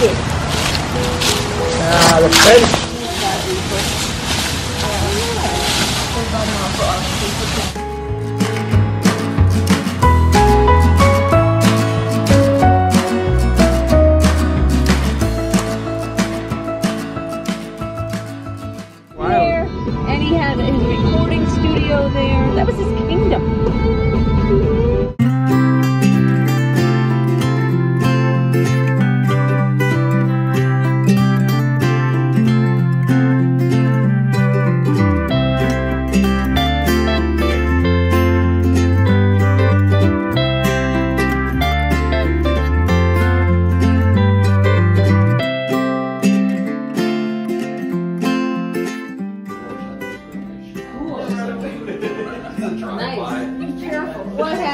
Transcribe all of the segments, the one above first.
chị à được tên Thank you.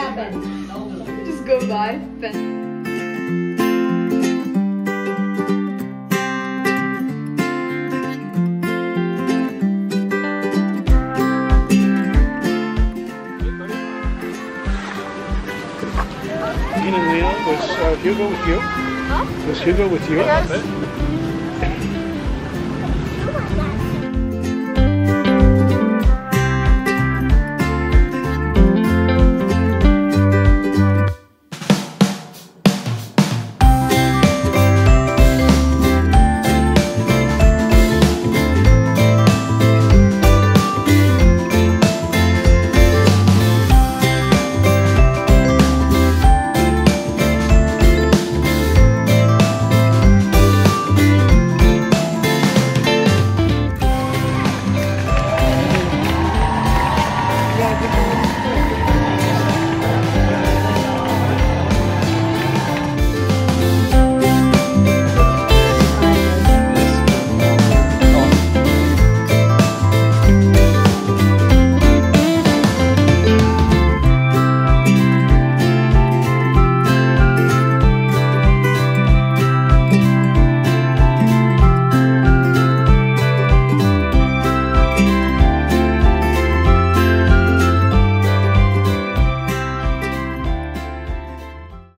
Happened? Just go by. Dean and Leon, was uh, Hugo with you? Huh? Was Hugo with you? Yes.